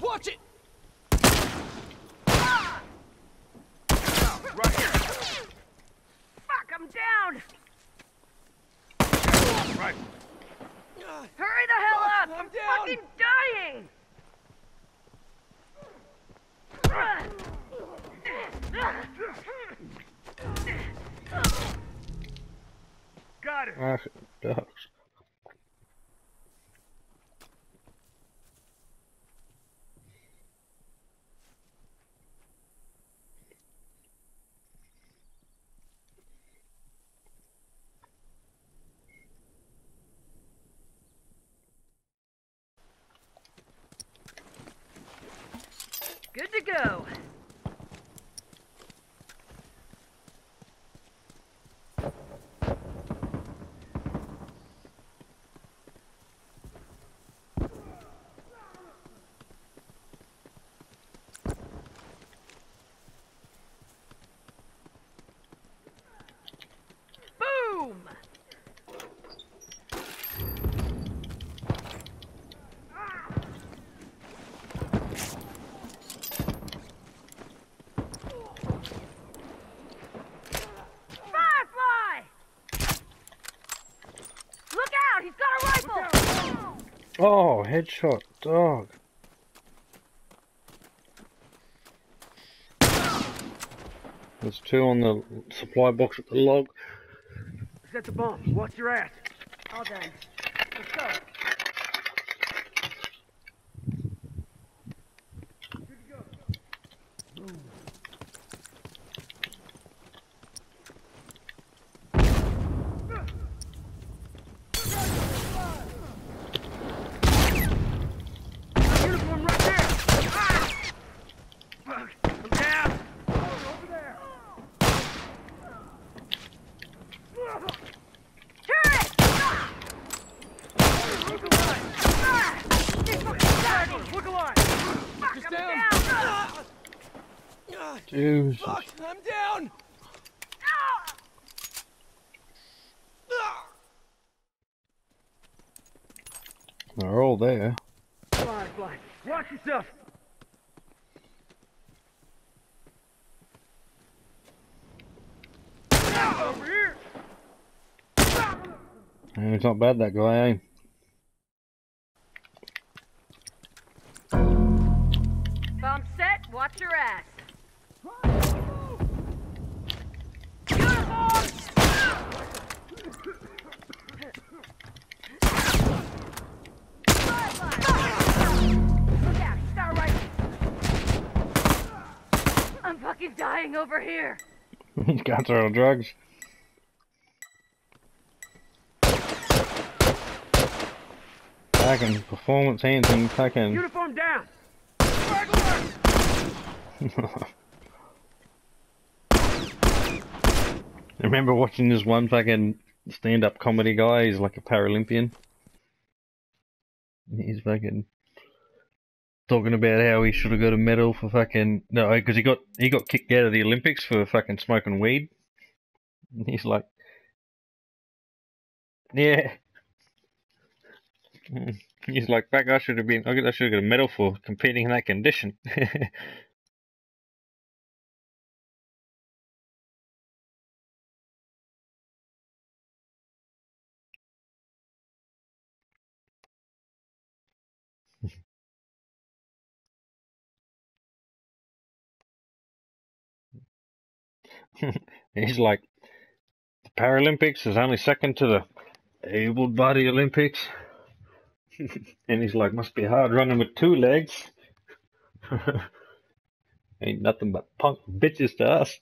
Watch it! Right here. Fuck, I'm down! Right. Hurry the hell up! I'm I'm down. fucking dying! Got it. Ah, ducks. Good to go. Boom! Firefly! Look out! He's got a rifle! Oh, headshot, dog. There's two on the supply box at the log. Set the bomb. Watch your ass. All done. Let's go. Uniform right there. Ah! Fuck. I'm down. Over there. Turret! Ah! Look alive. Ah! This fucking starting! Look alive. Fuck, Just I'm down. down! Ah! Ah, Jesus. fuck, I'm down! Ah! Ah! They're all there. Firefly. Watch yourself. Over here. Yeah, It's not bad, that guy, eh? Got throw drugs. Fucking performance anthem, fucking. Uniform down. I remember watching this one fucking stand-up comedy guy. He's like a Paralympian. He's fucking talking about how he should have got a medal for fucking no, because he got he got kicked out of the Olympics for fucking smoking weed. And he's like, yeah. He's like, back. I should have been. I should have got a medal for competing in that condition. He's like, the Paralympics is only second to the able body Olympics. and he's like, must be hard running with two legs. Ain't nothing but punk bitches to us.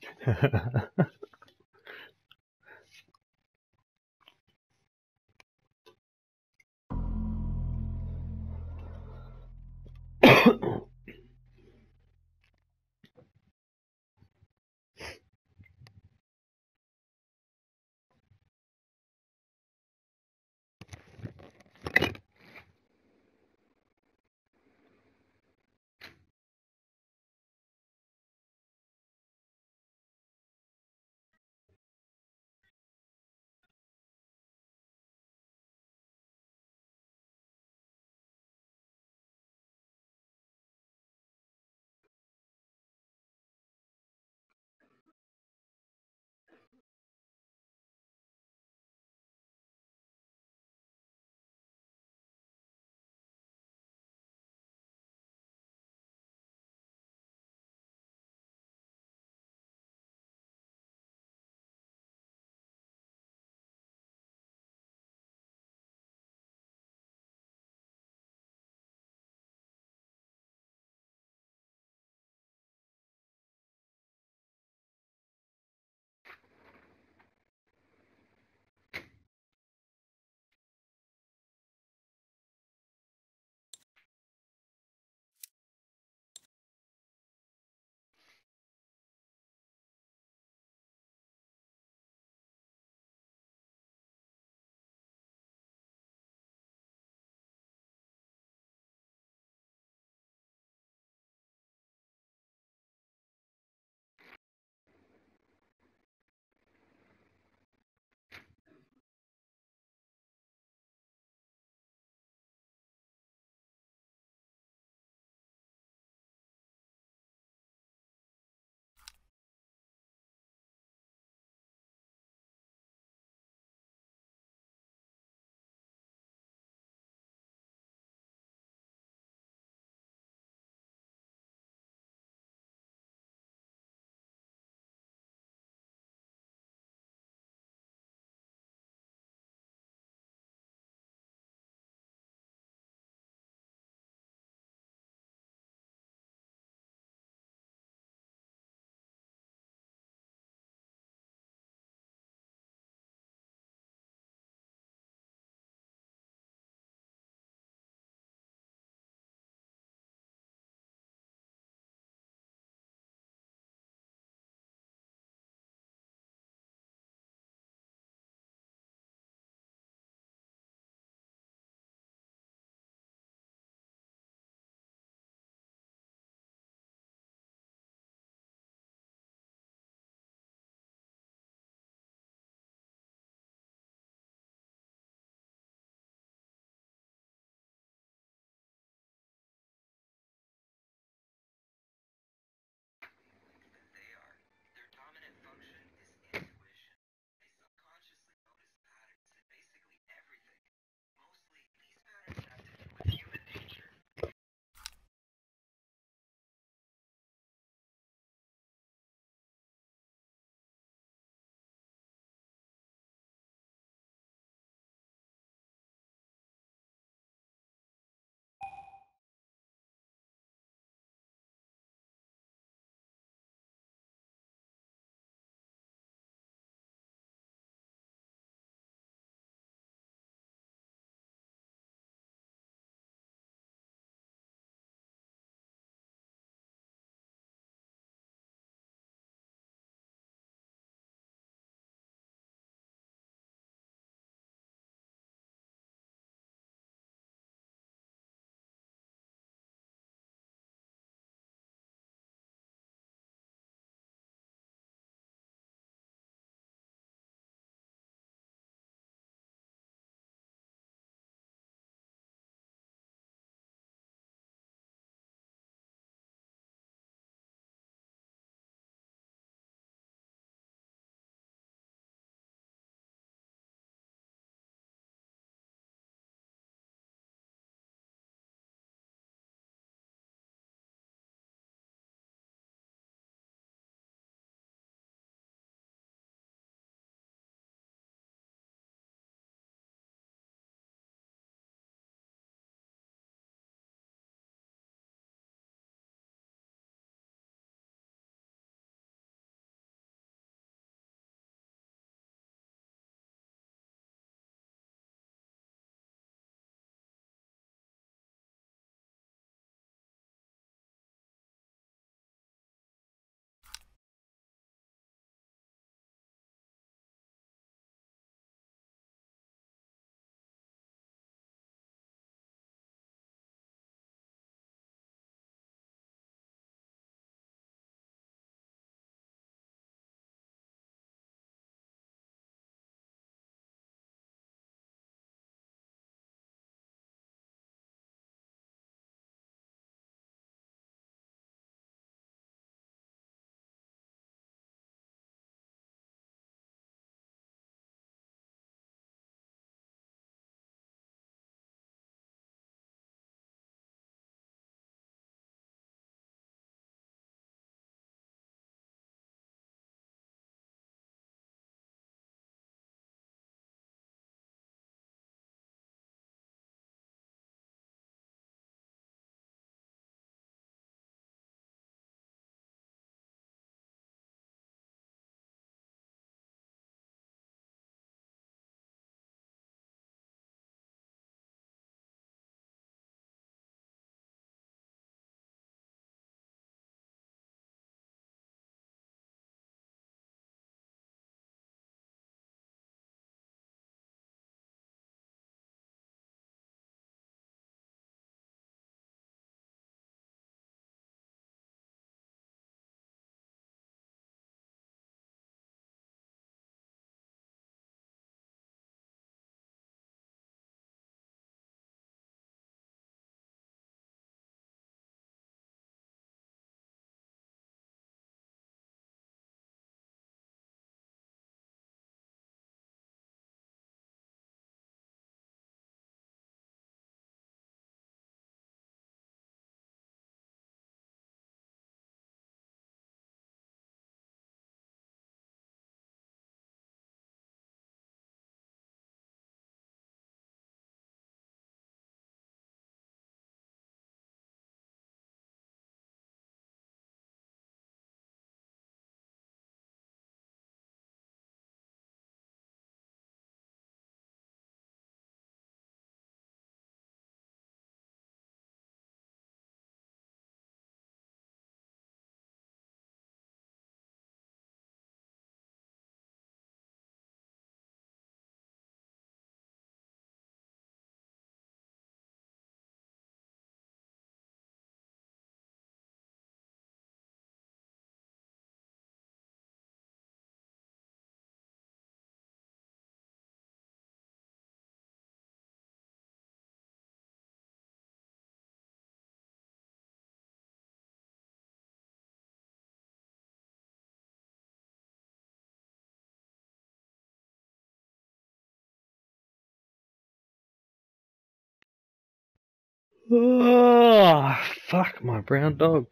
Oh, fuck my brown dog.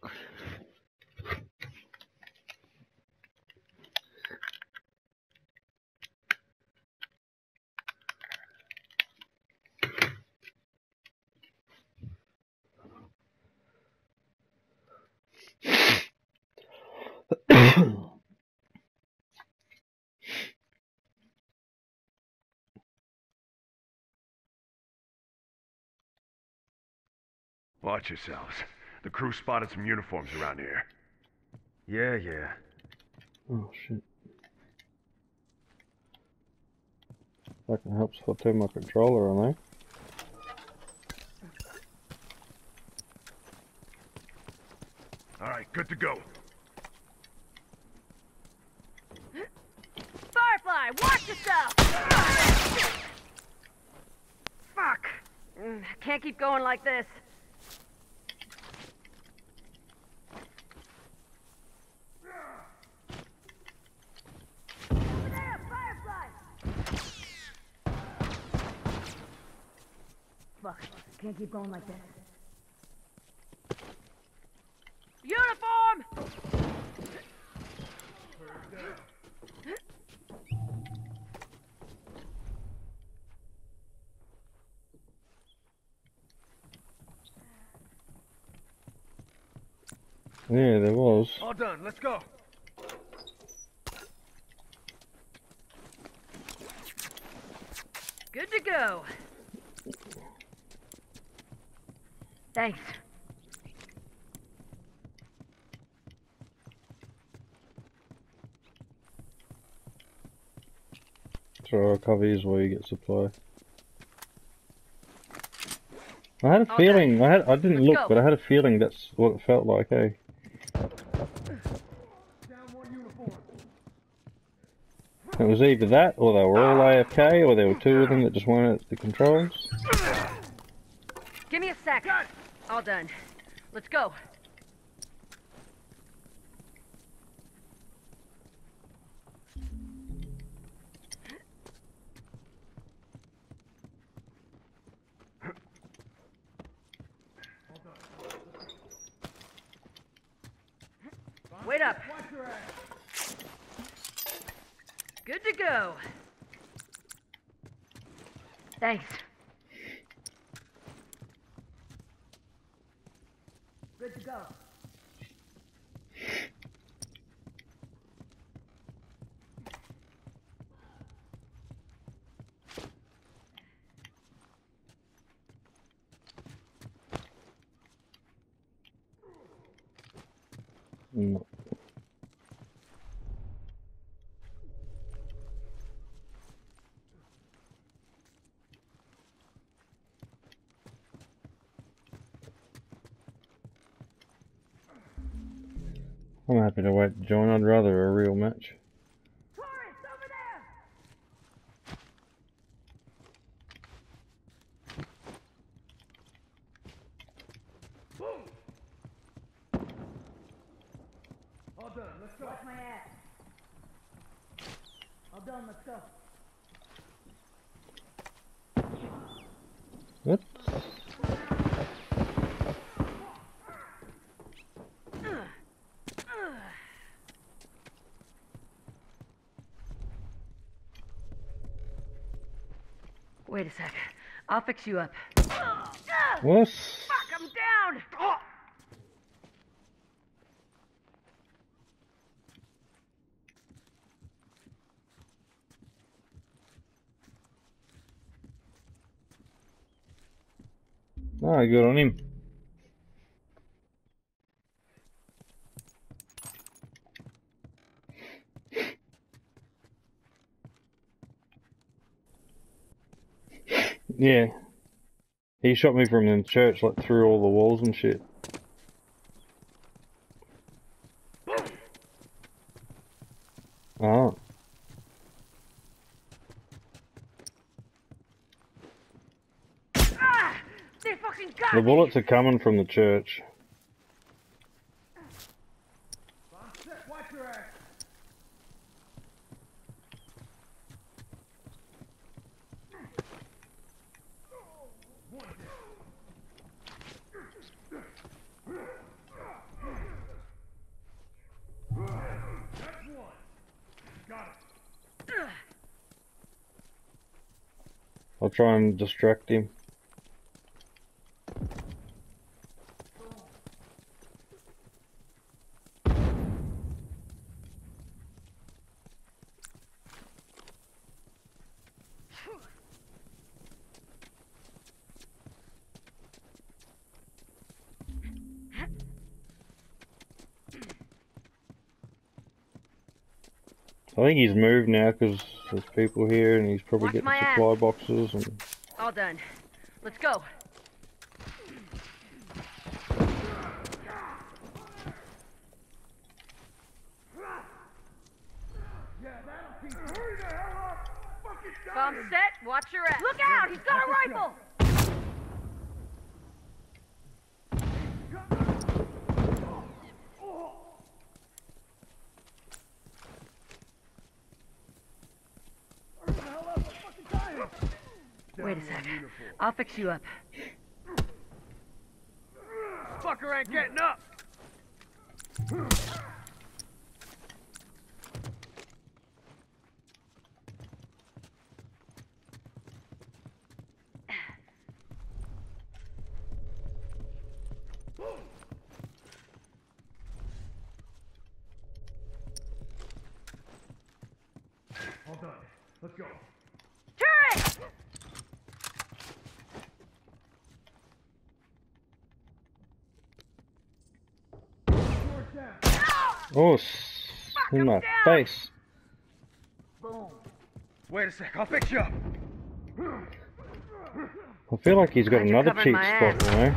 Watch yourselves. The crew spotted some uniforms around here. Yeah, yeah. oh shit. Fucking helps if I turn my controller on there. Alright, good to go. Firefly, watch yourself! Fuck! Mm, Can't keep going like this. Over there, Firefly! Fuck, can't keep going like this. Uniform! Yeah, there was. All done, let's go. Good to go. Thanks. So I'll cover these while you get supply. I had a Okay. feeling, I had, I didn't Let's look, go. but I had a feeling that's what it felt like, eh? It was either that, or they were all AFK, or there were two of them that just weren't at the controls. Give me a sec. All done. Let's go. Wait up. Good to go. Thanks. Good to go. No. I'm happy to wait to join. I'd rather a real match. Torrance, over there! All done, let's go. Watch my ass. All done, let's go. What? Wait a sec. I'll fix you up. What? Fuck, I'm down! Oh. Ah, good on him. Yeah. He shot me from the church, like through all the walls and shit. Oh. Ah! They fucking got The bullets are coming from the church. Try and distract him. I think he's moved now because there's people here and he's probably Watch getting ass. supply boxes and All done. Let's go. Hurry the hell up! Fucking got Bomb him! set. Watch your ass. Look out! He's got a rifle. Hurry the hell up! I fucking got him! Wait a sec. I'll fix you up. Fucker ain't getting up! All done. Let's go. Turret! Sword down. Oh, in my face. Wait a sec, I'll fix you up. I feel like he's got another cheap spot, you know.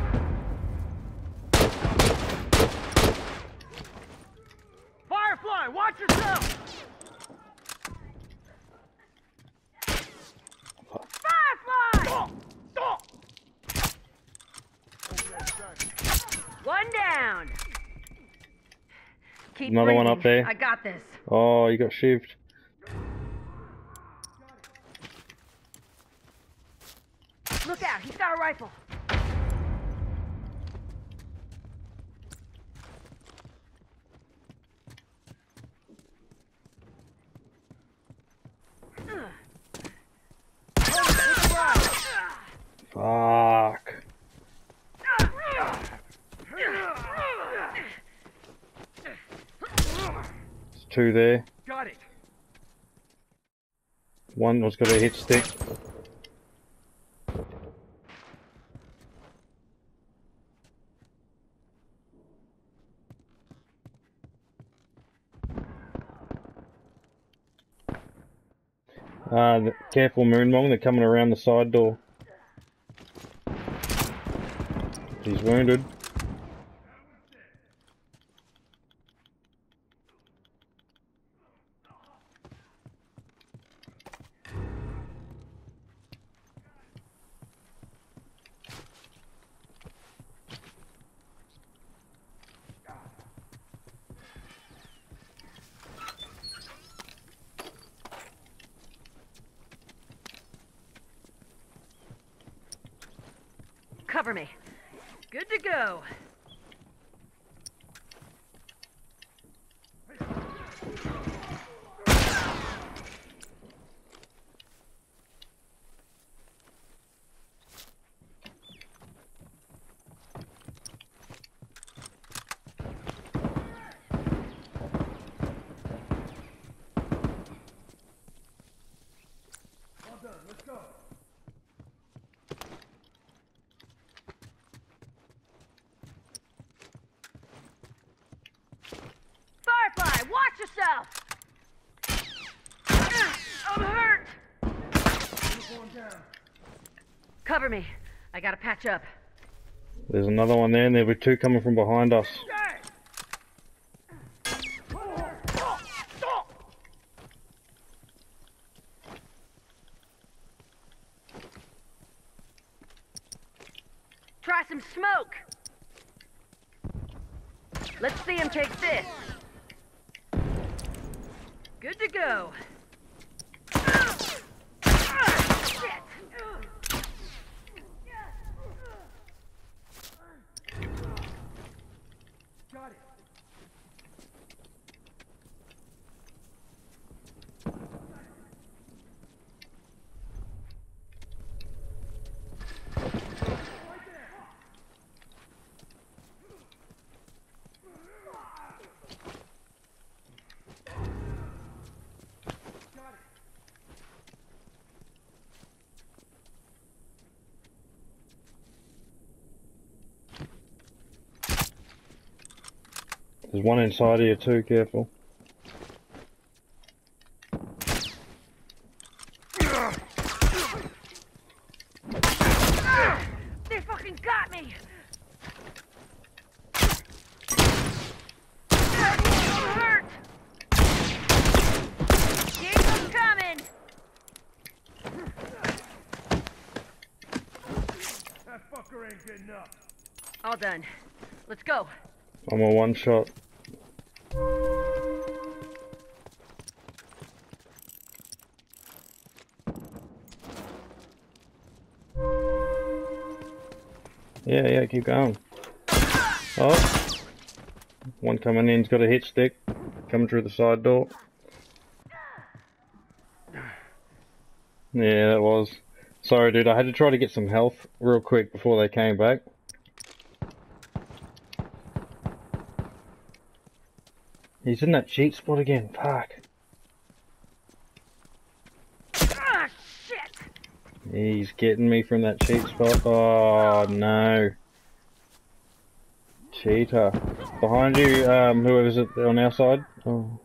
Firefly, watch yourself! Firefly! One down. Keep Another one up there. I got this. Oh, you got shivved. Look out! He's got a rifle. Fuck. There's two there. Got it. One was got a hit stick. Uh, the, careful Moonmong, they're coming around the side door. He's wounded. Cover me. Good to go. All done, let's go. Firefly, watch yourself! I'm hurt! Uniform down. Cover me. I gotta patch up. There's another one there, and there'll be two coming from behind us. Try some smoke! Let's see him take this. Good to go. There's one inside here too, careful. They fucking got me! I'm hurt! Keep coming! That fucker ain't getting up. All done. Let's go. I'm a one shot. Yeah, yeah, keep going. Oh. One coming in's got a hit stick. Coming through the side door. Yeah, that was. Sorry, dude. I had to try to get some health real quick before they came back. He's in that cheat spot again. Fuck. Ah, shit! He's getting me from that cheat spot. Oh no. Cheater. Behind you, um, whoever's on our side. Oh.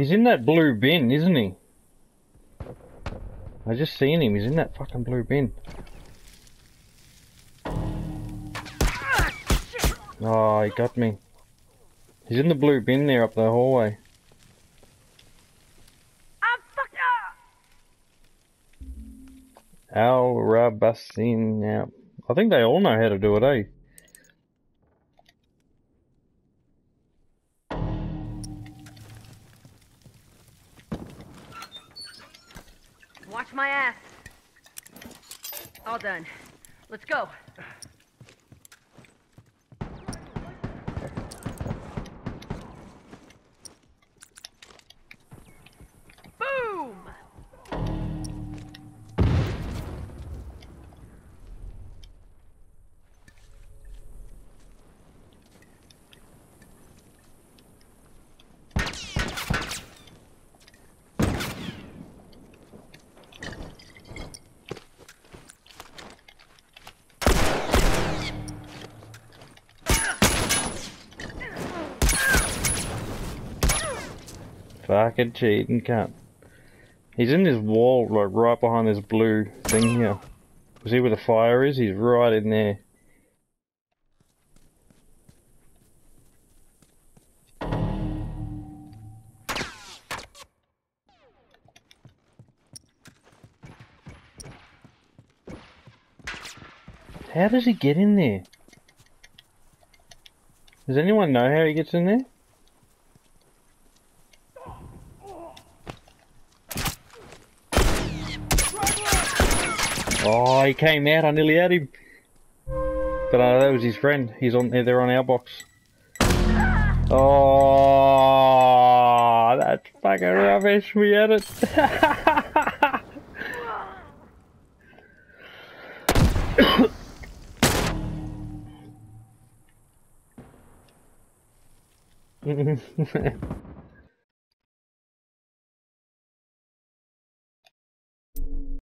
He's in that blue bin, isn't he? I just seen him. He's in that fucking blue bin. Oh, he got me. He's in the blue bin there up the hallway. I'm fucked up! Al Rabasin. Yeah. I think they all know how to do it, eh? Watch my ass. All done. Let's go. Boom! Fucking cheating cunt. He's in this wall, like right behind this blue thing here. See where the fire is? He's right in there. How does he get in there? Does anyone know how he gets in there? Oh, he came out. I nearly had him. But uh, that was his friend. He's on there. They're on our box. Oh, that's fucking rubbish. We had it.